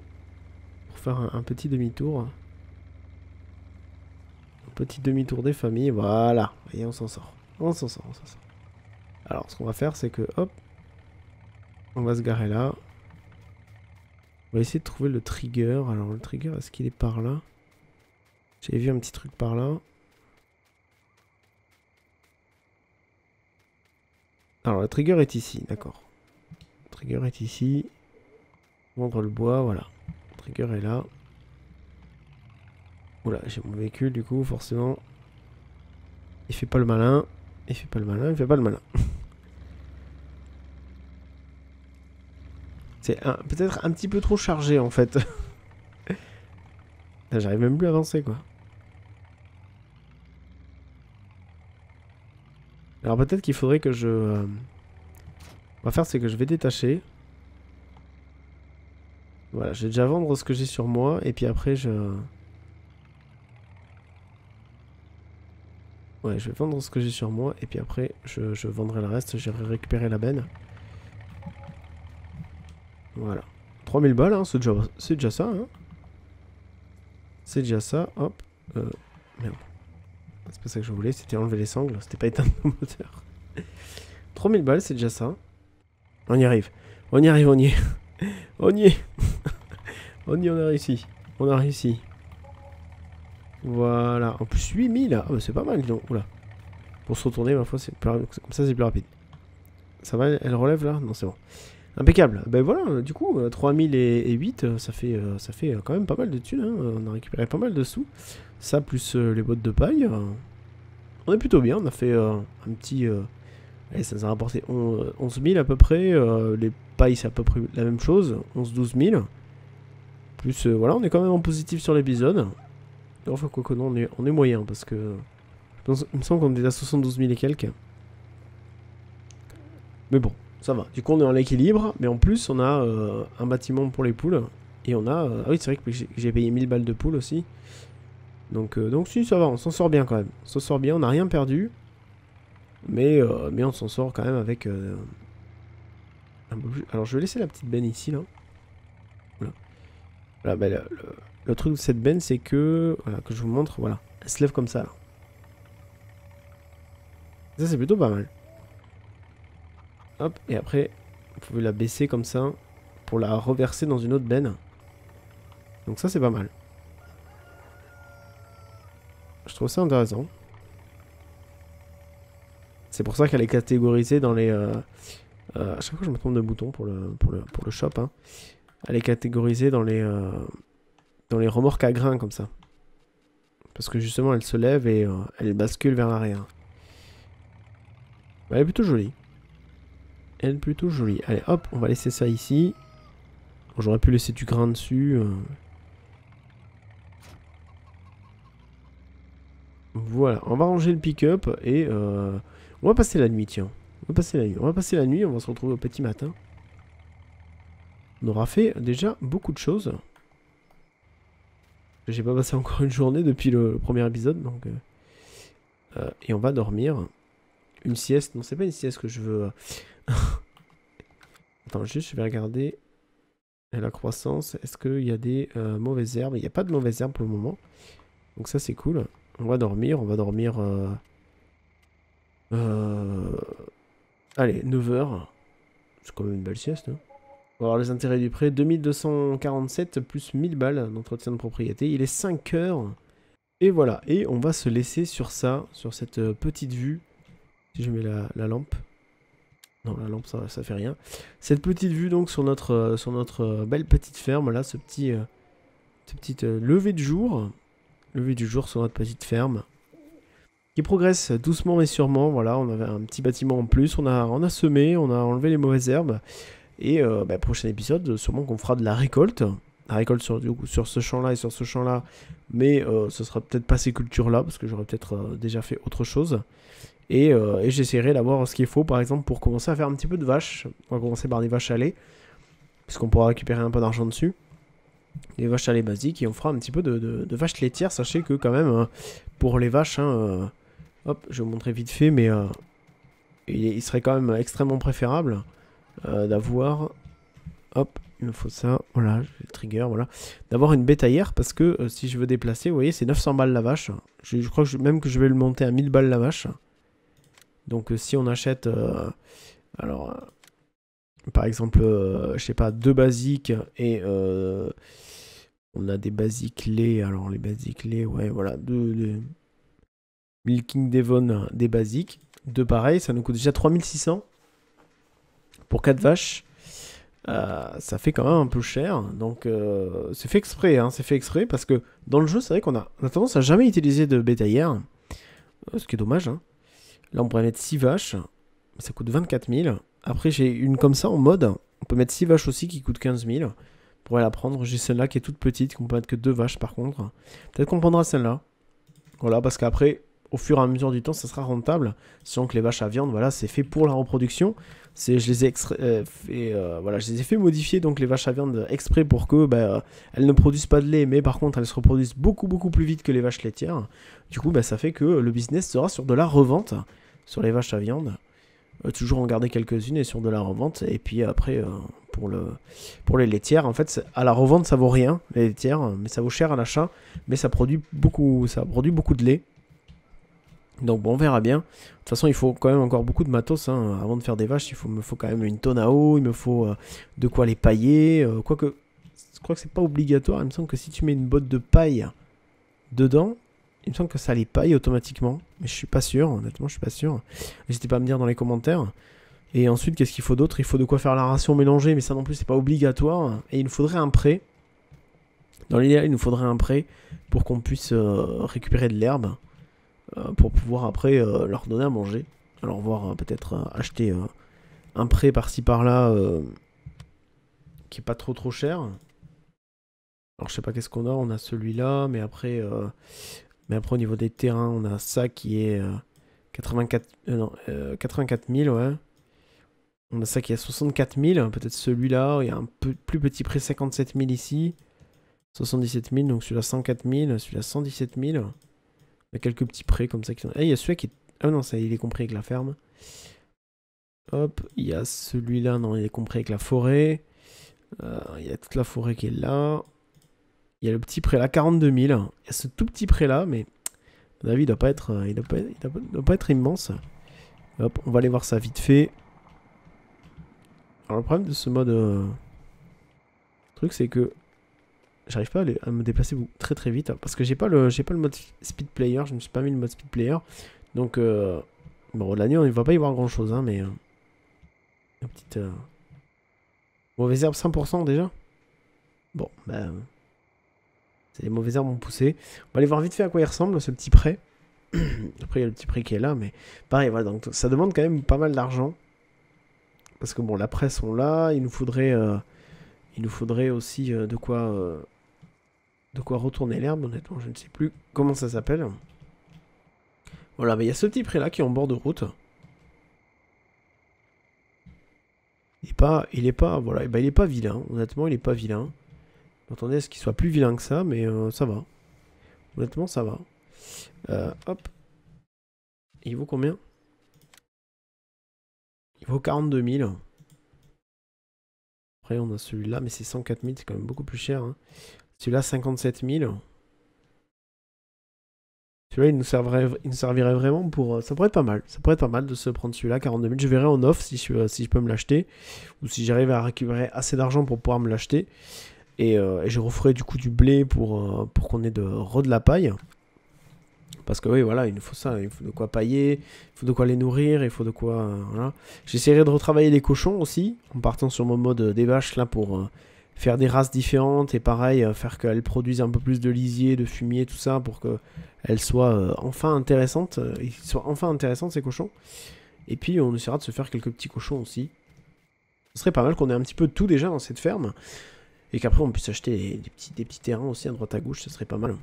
pour faire un, petit demi-tour. Un petit demi-tour des familles, voilà. Et on s'en sort. On s'en sort, on s'en sort. Alors, ce qu'on va faire, c'est que, hop, on va se garer là. On va essayer de trouver le trigger. Alors, le trigger, est-ce qu'il est par là? J'avais vu un petit truc par là. Alors, le trigger est ici, d'accord. Trigger est ici. Vendre le bois, voilà. Trigger est là. Oula, j'ai mon véhicule, du coup, forcément. Il fait pas le malin. Il fait pas le malin, il fait pas le malin. C'est peut-être un petit peu trop chargé, en fait. J'arrive même plus à avancer, quoi. Alors peut-être qu'il faudrait que je... euh, On va faire, c'est que je vais détacher. Voilà, je vais déjà vendre ce que j'ai sur moi, et puis après, je... Ouais, je vais vendre ce que j'ai sur moi, et puis après, je, je vendrai le reste, j'irai récupérer la benne. Voilà. 3000 balles, hein, c'est déjà, déjà ça, hein. C'est déjà ça, hop. Euh, merde. C'est pas ça que je voulais, c'était enlever les sangles, c'était pas éteindre le moteur. 3000 balles, c'est déjà ça. On y arrive. On y arrive, on y est. on y est. on y on a réussi. On a réussi. Voilà. En plus, 8000. Ah, bah, c'est pas mal, dis donc. Oula. Pour se retourner, ma foi, c'est plus comme ça, c'est plus rapide. Ça va, elle relève là? Non, c'est bon. Impeccable. Ben voilà, euh, du coup, euh, 3000 et, et 8, euh, ça fait, euh, ça fait euh, quand même pas mal de thunes. hein. On a récupéré pas mal de sous. Ça, plus euh, les bottes de paille. euh, on est plutôt bien. On a fait euh, un petit. euh, allez, ça nous a rapporté on- 11 000 à peu près. euh, les pailles, c'est à peu près la même chose. 11-12 000. Plus, euh, voilà, on est quand même en positif sur l'épisode. Enfin, quoi que non, on est, on est moyen parce que. il me semble qu'on est à 72 000 et quelques. Mais bon, ça va. Du coup, on est en équilibre. Mais en plus, on a euh, un bâtiment pour les poules. Et on a. euh, ah oui, c'est vrai que j'ai- payé 1000 balles de poules aussi. Donc, euh, donc si, ça va. On s'en sort bien quand même. On s'en sort bien. On n'a rien perdu. Mais, mais on s'en sort quand même avec. Alors je vais laisser la petite benne ici là. Bah, le, le- le truc de cette benne c'est que voilà que je vous montre voilà, elle se lève comme ça. là. Ça c'est plutôt pas mal. Hop et après vous pouvez la baisser comme ça pour la reverser dans une autre benne. Donc ça c'est pas mal. Je trouve ça intéressant. C'est pour ça qu'elle est catégorisée dans les. euh, euh, à chaque fois, je me trompe de bouton pour le, pour le, pour le shop. hein. Elle est catégorisée dans les, euh, dans les remorques à grains comme ça. Parce que justement, elle se lève et euh, elle bascule vers l'arrière. Elle est plutôt jolie. Elle est plutôt jolie. Allez, hop, on va laisser ça ici. J'aurais pu laisser du grain dessus. euh. Voilà, on va ranger le pick-up et euh, on va passer la nuit, tiens. On va passer la nuit. On va passer la nuit, on va se retrouver au petit matin. On aura fait déjà beaucoup de choses. J'ai pas passé encore une journée depuis le, premier épisode, donc... euh, et on va dormir. Une sieste. Non, c'est pas une sieste que je veux. Attends, juste, je vais regarder la croissance. Est-ce qu'il y a des euh, mauvaises herbes? Il n'y a pas de mauvaises herbes pour le moment. Donc ça, c'est cool. On va dormir. On va dormir... euh, euh, Allez, 9h. C'est quand même une belle sieste. hein. Voir les intérêts du prêt. 2247 plus 1000 balles d'entretien de propriété. Il est 5 heures. Et voilà. Et on va se laisser sur ça, sur cette petite vue. Si je mets la lampe. Non, la lampe, ça, ça fait rien. Cette petite vue, donc, sur notre, euh, sur notre euh, belle petite ferme. Là, ce petit, euh, ce euh, lever de jour. Lever du jour sur notre petite ferme qui progresse doucement mais sûrement. Voilà, on avait un petit bâtiment en plus, on a, a semé, on a enlevé les mauvaises herbes. Et bah, prochain épisode, sûrement qu'on fera de la récolte. La récolte sur, du coup, sur ce champ-là et sur ce champ-là. Mais ce sera peut-être pas ces cultures-là, parce que j'aurais peut-être déjà fait autre chose. Et, euh, et j'essaierai d'avoir ce qu'il faut, par exemple, pour commencer à faire un petit peu de vaches. On va commencer par des vaches à lait, puisqu'on pourra récupérer un peu d'argent dessus. Des vaches à lait basiques, et on fera un petit peu de, vaches laitières. Sachez que quand même, euh, pour les vaches, hein, euh, hop, je vais vous montrer vite fait, mais euh, il, serait quand même extrêmement préférable d'avoir... Hop, il me faut ça, voilà, le trigger, voilà. D'avoir une bétaillère, parce que si je veux déplacer, vous voyez, c'est 900 balles la vache. Je, crois même que je vais le monter à 1000 balles la vache. Donc euh, si on achète... euh, alors... euh, par exemple, je sais pas, deux basiques et on a des basiques lait. Alors les basiques lait, ouais, voilà, deux, deux- Milking Devon des basiques. Deux pareils, ça nous coûte déjà 3600 pour 4 vaches. Ça fait quand même un peu cher. Donc c'est fait exprès, hein, c'est fait exprès parce que dans le jeu, c'est vrai qu'on a, a tendance à jamais utiliser de bétaillère. Ce qui est dommage. hein. Là, on pourrait mettre 6 vaches. Ça coûte 24 000. Après, j'ai une comme ça en mode. On peut mettre 6 vaches aussi qui coûtent 15 000. On pourrait la prendre. J'ai celle-là qui est toute petite, qu'on peut mettre que 2 vaches par contre. Peut-être qu'on prendra celle-là. Voilà, parce qu'après, au fur et à mesure du temps, ça sera rentable. Sachant que les vaches à viande, voilà, c'est fait pour la reproduction. C'est, je les ai euh, fait, euh, voilà, je les ai modifier donc les vaches à viande exprès pour que, bah, euh, elles ne produisent pas de lait, mais par contre elles se reproduisent beaucoup beaucoup plus vite que les vaches laitières. Du coup, bah, ça fait que le business sera sur de la revente sur les vaches à viande. Euh, toujours en garder quelques-unes et sur de la revente. Et puis après, euh, pour, le, pour les laitières, en fait, à la revente, ça vaut rien, les laitières, mais ça vaut cher à l'achat. Mais ça produit beaucoup, ça produit beaucoup de lait. Donc bon, on verra bien. De toute façon, il faut quand même encore beaucoup de matos. hein. Avant de faire des vaches, il faut, me faut quand même une tonne à eau, il me faut euh, de quoi les pailler. quoique, je crois que c'est pas obligatoire. Il me semble que si tu mets une botte de paille dedans, il me semble que ça les paille automatiquement. Mais je suis pas sûr, honnêtement, je suis pas sûr. N'hésitez pas à me dire dans les commentaires. Et ensuite, qu'est-ce qu'il faut d'autre? Il faut de quoi faire la ration mélangée, mais ça non plus, c'est pas obligatoire. Et il nous faudrait un prêt. Dans l'idéal, il nous faudrait un prêt pour qu'on puisse euh, récupérer de l'herbe. euh, pour pouvoir après euh, leur donner à manger. Alors, voir peut-être acheter un prêt par-ci par-là qui est pas trop trop cher. Alors, je sais pas qu'est-ce qu'on a. On a celui-là, mais après, mais après, au niveau des terrains, on a ça qui est euh, 84, euh, non, euh, 84 000, ouais. On a ça qui est à 64 000, peut-être celui-là. Il y a un peu plus petit prix, 57 000 ici. 77 000, donc celui-là 104 000, celui-là 117 000. Il y a quelques petits prêts comme ça qui sont. Eh, il y a celui-là qui est. Ah non, ça, il est compris avec la ferme. Hop, il y a celui-là, non, il est compris avec la forêt. Euh, il y a toute la forêt qui est là. Il y a le petit pré là, 42 000. Il y a ce tout petit pré là, mais à mon avis, il doit pas être, euh, il doit pas, être immense. Hop, on va aller voir ça vite fait. Alors le problème de ce mode euh, truc, c'est que j'arrive pas à, me déplacer très très vite parce que j'ai pas pas le mode speed player. Je me suis pas mis le mode speed player, donc euh, bon l'année, il va pas y avoir grand chose, hein, mais euh, petite euh, mauvaise herbe 100% déjà. Bon, ben les mauvaises herbes ont poussé. On va aller voir vite fait à quoi il ressemble ce petit prêt. Après, il y a le petit prix qui est là, mais pareil, voilà, donc ça demande quand même pas mal d'argent. Parce que bon, la presse, on l'a, il nous faudrait, euh, il nous faudrait aussi euh, de quoi, euh, de quoi retourner l'herbe, honnêtement, je ne sais plus comment ça s'appelle. Voilà, mais il y a ce petit pré là qui est en bord de route. Il est pas, il est pas, voilà, eh ben, il est pas vilain, honnêtement, il est pas vilain. Attendez à ce qu'il soit plus vilain que ça, mais euh, ça va. Honnêtement, ça va. Euh, hop. Il vaut combien? Il vaut 42 000. Après, on a celui-là, mais c'est 104 000, c'est quand même beaucoup plus cher. hein. Celui-là, 57 000. Celui-là, il nous servirait, il nous servirait vraiment pour. euh, Ça pourrait être pas mal. Ça pourrait être pas mal de se prendre celui-là, 42 000. Je verrai en off si je, si je peux me l'acheter. Ou si j'arrive à récupérer assez d'argent pour pouvoir me l'acheter. Et, euh, et du coup du blé pour, euh, pour qu'on ait de, re de la paille. Parce que oui, voilà, il nous faut ça. Il faut de quoi pailler, il faut de quoi les nourrir, il faut de quoi. euh. J'essaierai de retravailler les cochons aussi, en partant sur mon mode euh, des vaches là pour faire des races différentes et pareil, faire qu'elles produisent un peu plus de lisier, de fumier, tout ça pour qu'elles soient enfin intéressantes. ils soient enfin intéressantes ces cochons. Et puis on essaiera de se faire quelques petits cochons aussi. Ce serait pas mal qu'on ait un petit peu de tout déjà dans cette ferme. Et qu'après on puisse acheter des, petits terrains aussi à droite à gauche, ce serait pas mal.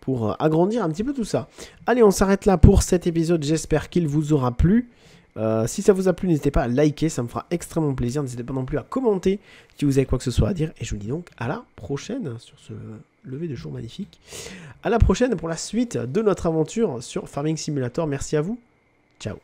Pour euh, agrandir un petit peu tout ça. Allez, on s'arrête là pour cet épisode. J'espère qu'il vous aura plu. Euh, si ça vous a plu, n'hésitez pas à liker, ça me fera extrêmement plaisir. N'hésitez pas non plus à commenter si vous avez quoi que ce soit à dire. Et je vous dis donc à la prochaine sur ce lever de jour magnifique. À la prochaine pour la suite de notre aventure sur Farming Simulator. Merci à vous. Ciao.